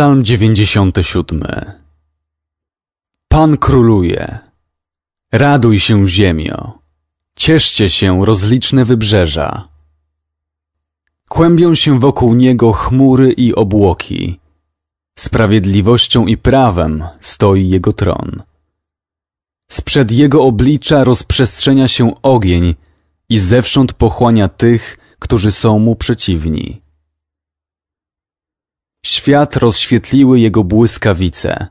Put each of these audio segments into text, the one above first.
Psalm 97 Pan króluje. Raduj się ziemio. Cieszcie się rozliczne wybrzeża. Kłębią się wokół niego chmury i obłoki. Sprawiedliwością i prawem stoi jego tron. Sprzed jego oblicza rozprzestrzenia się ogień i zewsząd pochłania tych, którzy są mu przeciwni. Świat rozświetliły jego błyskawice.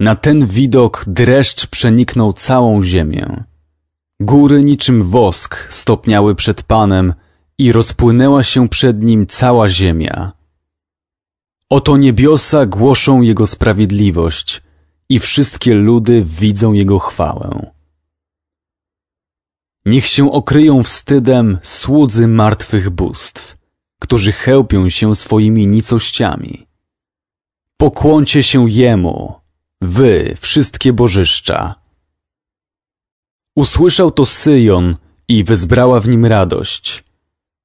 Na ten widok dreszcz przeniknął całą ziemię. Góry niczym wosk stopniały przed Panem i rozpłynęła się przed nim cała ziemia. Oto niebiosa głoszą Jego sprawiedliwość i wszystkie ludy widzą Jego chwałę. Niech się okryją wstydem słudzy martwych bóstw którzy chełpią się swoimi nicościami. Pokłoncie się Jemu, wy, wszystkie bożyszcza. Usłyszał to Syjon i wezbrała w nim radość.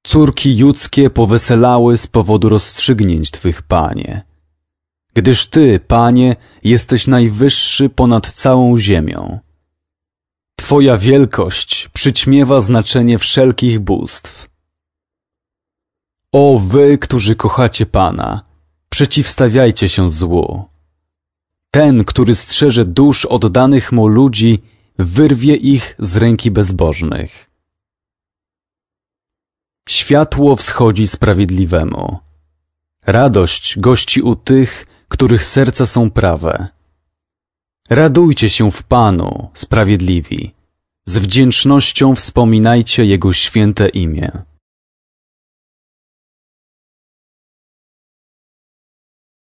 Córki judzkie poweselały z powodu rozstrzygnięć Twych, Panie. Gdyż Ty, Panie, jesteś najwyższy ponad całą ziemią. Twoja wielkość przyćmiewa znaczenie wszelkich bóstw. O wy, którzy kochacie Pana, przeciwstawiajcie się złu. Ten, który strzeże dusz oddanych mu ludzi, wyrwie ich z ręki bezbożnych. Światło wschodzi sprawiedliwemu. Radość gości u tych, których serca są prawe. Radujcie się w Panu, sprawiedliwi. Z wdzięcznością wspominajcie Jego święte imię.